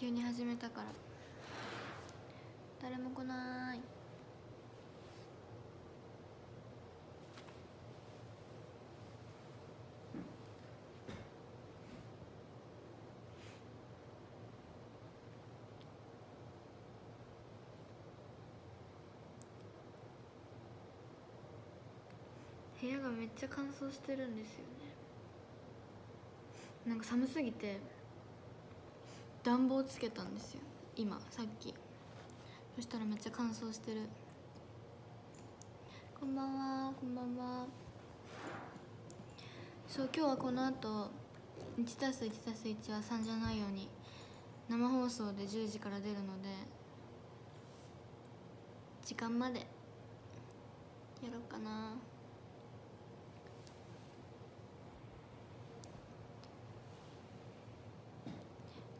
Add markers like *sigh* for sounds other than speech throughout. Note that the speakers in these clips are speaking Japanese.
急に始めたから。誰も来ない。部屋がめっちゃ乾燥してるんですよね。なんか寒すぎて暖房つけたんですよ。今さっき。そしたらめっちゃ乾燥してる。こんばんはこんばんは。そう今日はこの後 1+1+1 は3じゃないように生放送で10時から出るので時間までやろうかな。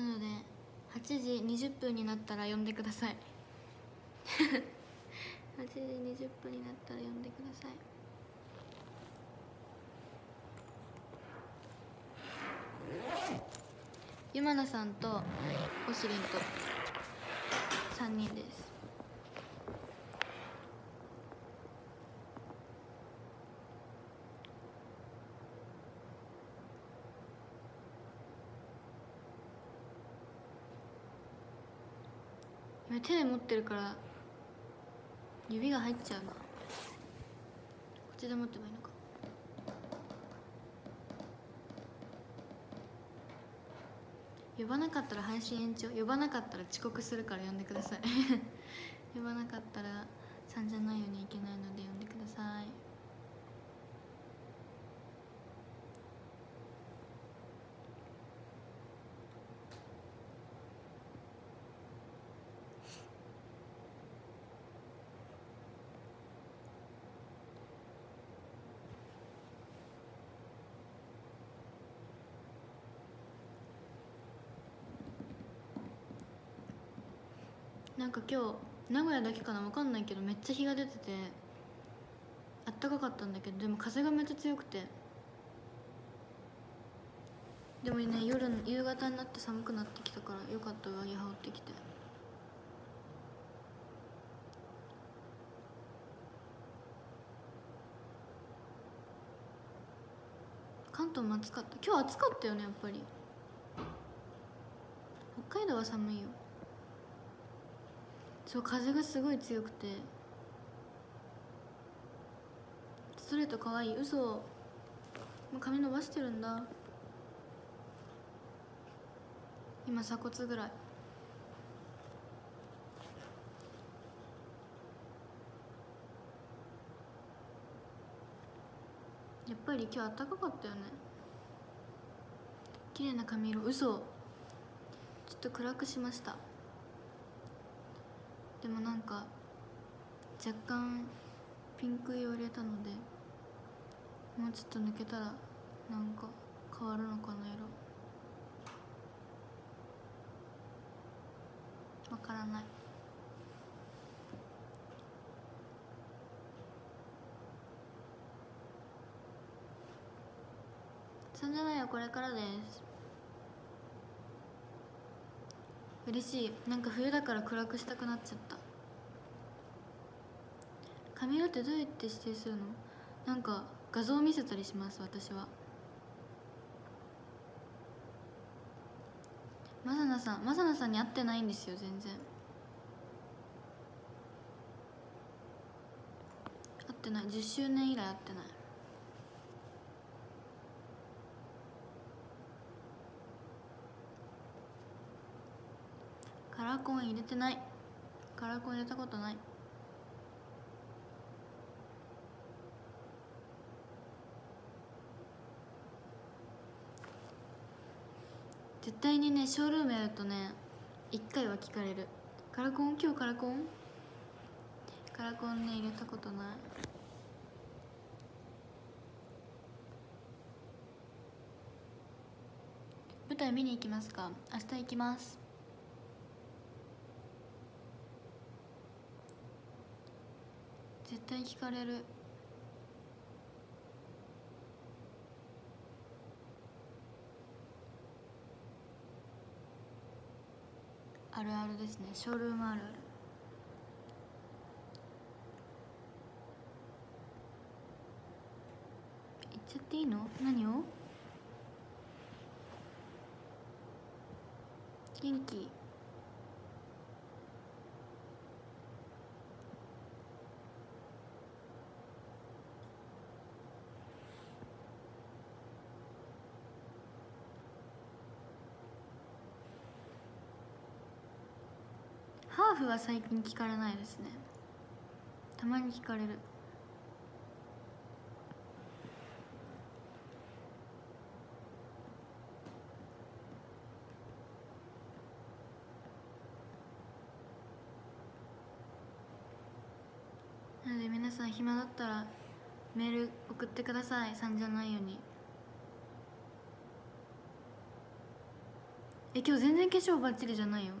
なので8時20分になったら呼んでください。*laughs* 8時20分になったら呼んでください。ゆまなさんとおしりんと3人です。手で持ってるから指が入っちゃうな。こっちで持ってもいいのか。呼ばなかったら配信延長。呼ばなかったら遅刻するから呼んでください。*laughs* 呼ばなかったら3じゃないようにいけないので呼んでください。なんか今日名古屋だけかな分かんないけどめっちゃ日が出ててあったかかったんだけどでも風がめっちゃ強くて。でもね夜の夕方になって寒くなってきたからよかった上着羽織ってきて。関東も暑かった。今日暑かったよねやっぱり。北海道は寒いよ。そう風がすごい強くて。ストレートかわいい嘘。もう髪伸ばしてるんだ。今鎖骨ぐらい。やっぱり今日暖かかったよね。綺麗な髪色嘘。ちょっと暗くしました。でもなんか若干ピンク色入れたのでもうちょっと抜けたらなんか変わるのかな色。わからない。そんじゃないよこれからです。嬉しい。なんか冬だから暗くしたくなっちゃった。髪色ってどうやって指定するの？なんか画像を見せたりします私は。マサナさんマサナさんに会ってないんですよ全然。会ってない。10周年以来会ってないカラーコン入れてない。カラコン入れたことない。絶対にねショールームやるとね1回は聞かれる。カラコン？今日カラコン？カラコンね入れたことない。舞台見に行きますか？明日行きます。絶対聞かれる。あるあるですね。ショールームあるある。言っちゃっていいの？何を？元気。は最近聞かれないですね。たまに聞かれる。なので皆さん暇だったらメール送ってください。3じゃないように。え今日全然化粧バッチリじゃないよ。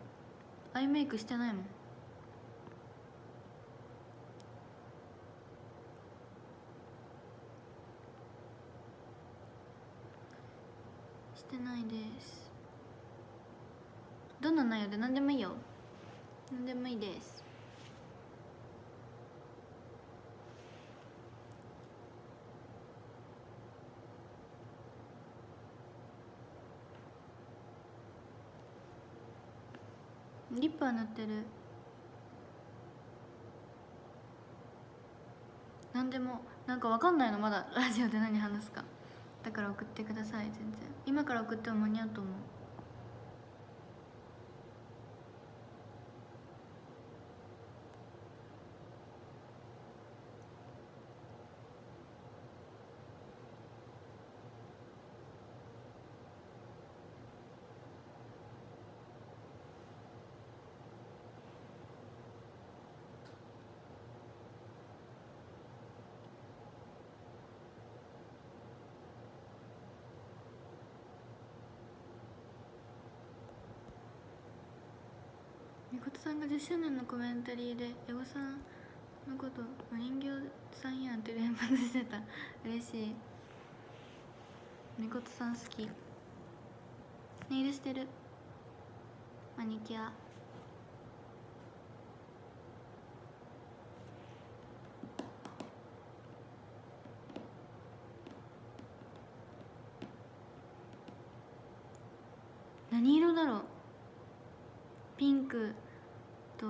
アイメイクしてないもん。ないです。どんな内容で何でもいいよ。何でもいいです。リッパー塗ってる。何でも。なんかわかんないのまだ。ラジオで何話すか。だから送ってください全然。今から送っても間に合うと思う。さんが10周年のコメンタリーでエゴさんのことお人形さんやんって連発してた。嬉しい。みことさん好き。ネイルしてる。マニキュア。何色だろう？ピンク。と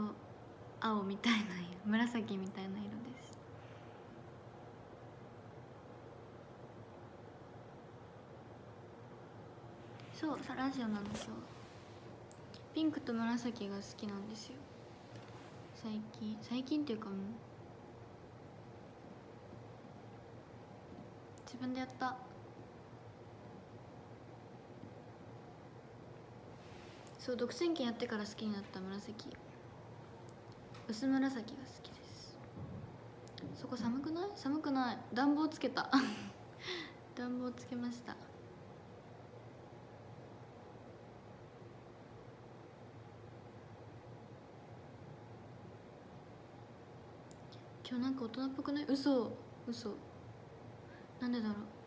青みたいな色紫みたいな色です。そうさラジオなんですよ。ピンクと紫が好きなんですよ。最近最近っていうかもう。自分でやった。そう独占権やってから好きになった紫。薄紫が好きです。そこ寒くない？寒くない。暖房つけた。*laughs* 暖房つけました。今日なんか大人っぽくない？嘘。嘘。なんでだろう？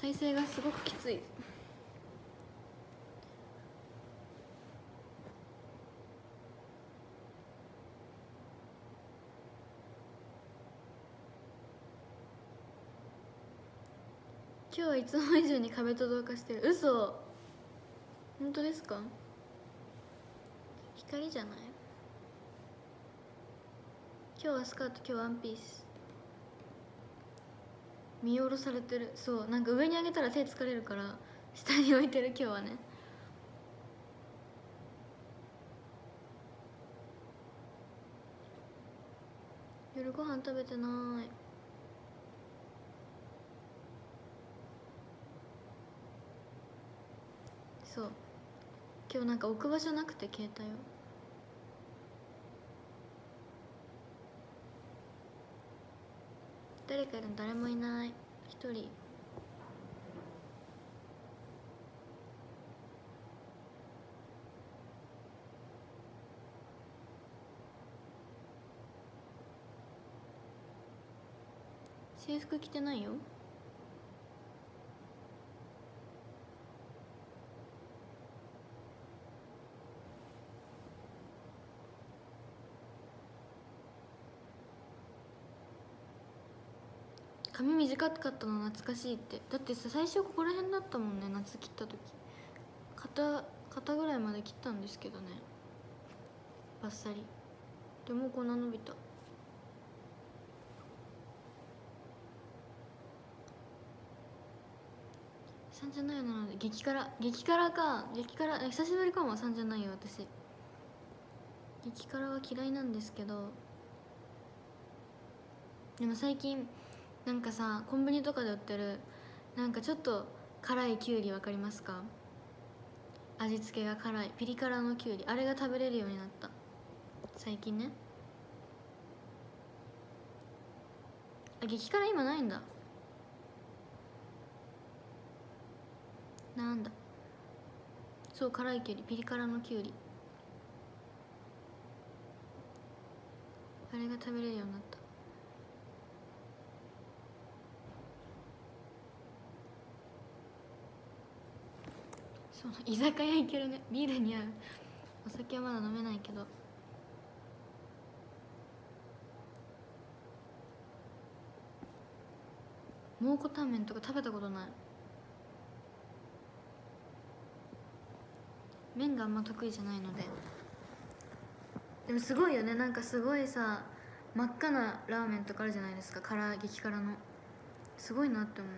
体勢がすごくきつい。今日はいつも以上に壁と同化してる。嘘。本当ですか？光じゃない？今日はスカート今日ワンピース。見下ろされてる。そうなんか上に上げたら手疲れるから下に置いてる今日はね。夜ご飯食べてない。そう。今日なんか置く場所なくて携帯を。誰かいるの誰もいない。一人。制服着てないよ。髪短かったの懐かしいって。だってさ最初ここら辺だったもんね夏切った時。肩肩ぐらいまで切ったんですけどね。バッサリ。でもこんな伸びた。3じゃないよな。ので激辛。激辛か。激辛。久しぶりかも3じゃないよ私。激辛は嫌いなんですけど。でも最近なんかさコンビニとかで売ってるなんかちょっと辛いきゅうりわかりますか？味付けが辛いピリ辛のきゅうりあれが食べれるようになった。最近ね。あ激辛今ないんだ。なんだ。そう辛いきゅうりピリ辛のきゅうりあれが食べれるようになった。そう居酒屋行けるね。ビールに合う。お酒はまだ飲めないけど。蒙古タンメンとか食べたことない。麺があんま得意じゃないので。でもすごいよね。なんかすごいさ真っ赤なラーメンとかあるじゃないですか。辛激辛の。すごいなって思う。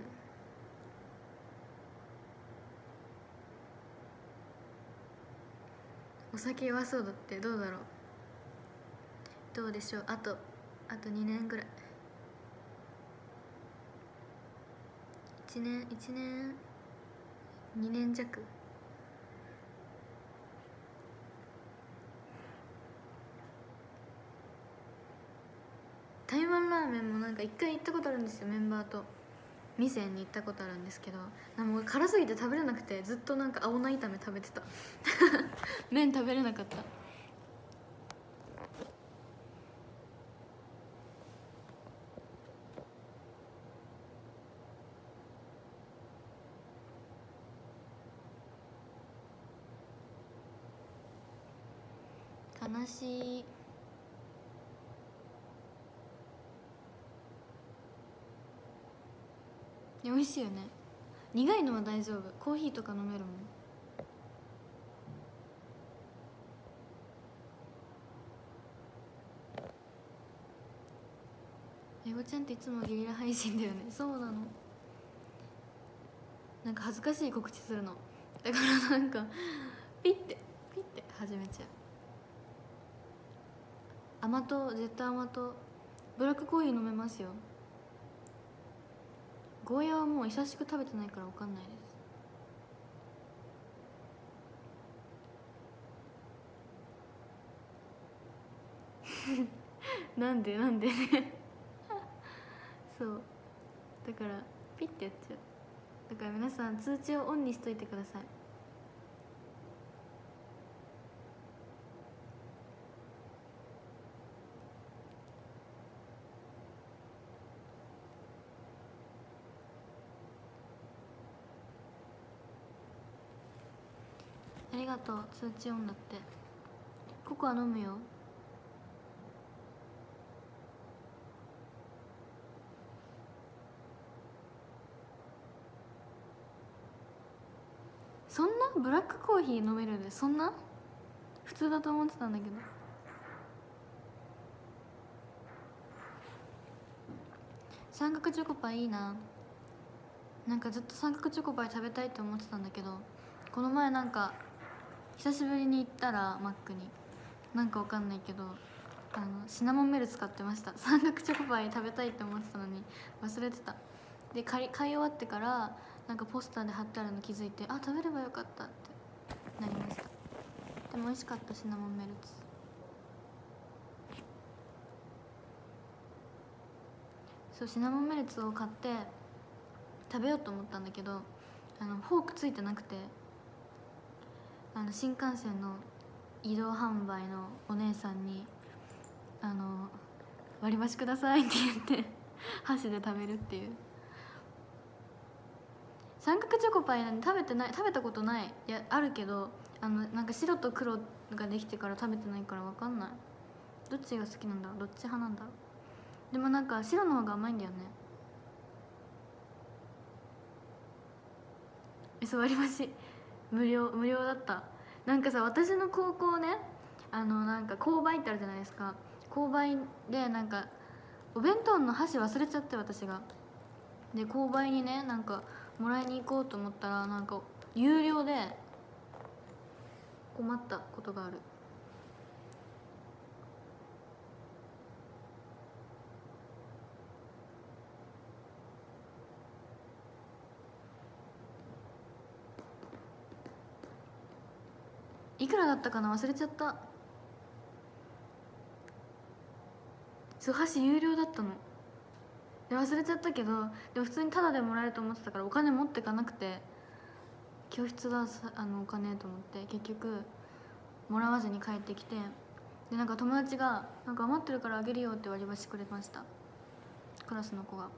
お酒弱そうだってどうだろう？どうでしょう？あとあと2年ぐらい。1年1年2年弱。台湾ラーメンもなんか一回行ったことあるんですよメンバーと。店に行ったことあるんですけどなんか辛すぎて食べれなくてずっとなんか青菜炒め食べてた。*laughs* 麺食べれなかった。悲しいいや美味しいよね。苦いのは大丈夫。コーヒーとか飲めるもん。えごちゃんっていつもゲリラ配信だよね。そうなの。なんか恥ずかしい告知するの。だからなんかピッてピッて始めちゃう。甘党絶対甘党。ブラックコーヒー飲めますよゴーヤはもう久しく食べてないから分かんないです。*laughs* なんでなんで *laughs* そう。だからピッてやっちゃう。だから皆さん通知をオンにしといてください。がとう。通知オンだって。ココア飲むよ。そんな？ブラックコーヒー飲めるんでそんな？普通だと思ってたんだけど。三角チョコパイいいな。なんかずっと三角チョコパイ食べたいって思ってたんだけどこの前なんか久しぶりに行ったらマックに。なんかわかんないけどあのシナモンメル使ってました。*laughs* 三角チョコパイ食べたいって思ってたのに忘れてた。で買い買い終わってからなんかポスターで貼ってあるの気づいてあ食べればよかったってなりました。でも美味しかったシナモンメルツそうシナモンメルツを買って食べようと思ったんだけどあのフォークついてなくてあの新幹線の移動販売のお姉さんに「あの割り箸ください」って言って *laughs* 箸で食べるっていう。三角チョコパイなんて食べてない食べたことない。いやあるけどあのなんか白と黒ができてから食べてないから分かんない。どっちが好きなんだろう？どっち派なんだろう？でもなんか白の方が甘いんだよね。嘘割り箸。無料無料だった。なんかさ私の高校ねあのなんか購買ってあるじゃないですか。購買でなんかお弁当の箸忘れちゃって私が。で購買にねなんかもらいに行こうと思ったらなんか有料で困ったことがある。いくらだったかな？忘れちゃった。そう箸有料だったの。で忘れちゃったけどでも普通にタダでもらえると思ってたからお金持ってかなくて教室だあのお金と思って結局もらわずに帰ってきてでなんか友達が「なんか余ってるからあげるよ」って割り箸くれました。クラスの子が。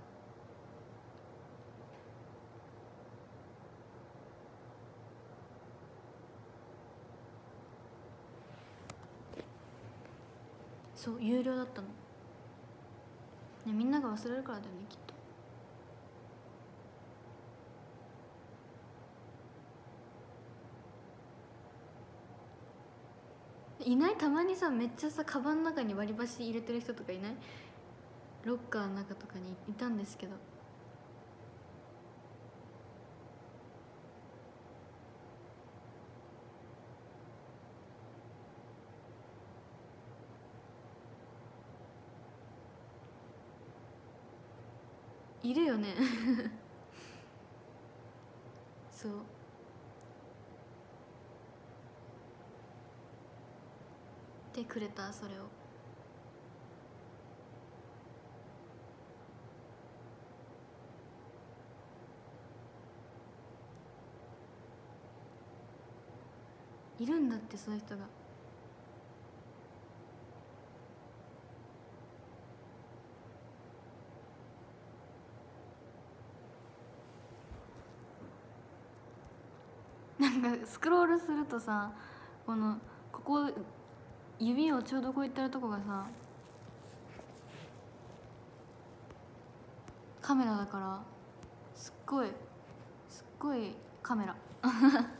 そう有料だったの。ねみんなが忘れるからだよねきっと。いない？たまにさめっちゃさカバンの中に割り箸入れてる人とかいない？ロッカーの中とかにいたんですけど。いるよね。そう。でくれたそれを。いるんだってそういう人が。なんかスクロールするとさこのここ指をちょうどこういったとこがさカメラだからすっごいすっごいカメラ。*laughs*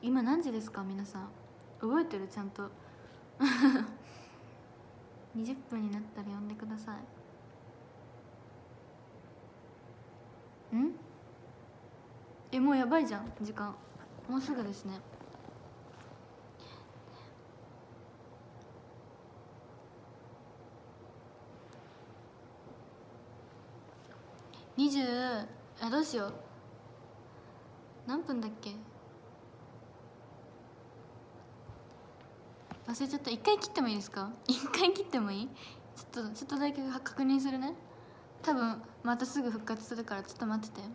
今何時ですか皆さん？覚えてる？ちゃんと。*laughs* 20分になったら呼んでください。ん？えもうやばいじゃん。時間。もうすぐですね。20あどうしよう。何分だっけ？忘れちゃった。一回切ってもいいですか？*laughs* 一回切ってもいい？ちょっとちょっとだけ確認するね。多分またすぐ復活するからちょっと待ってて。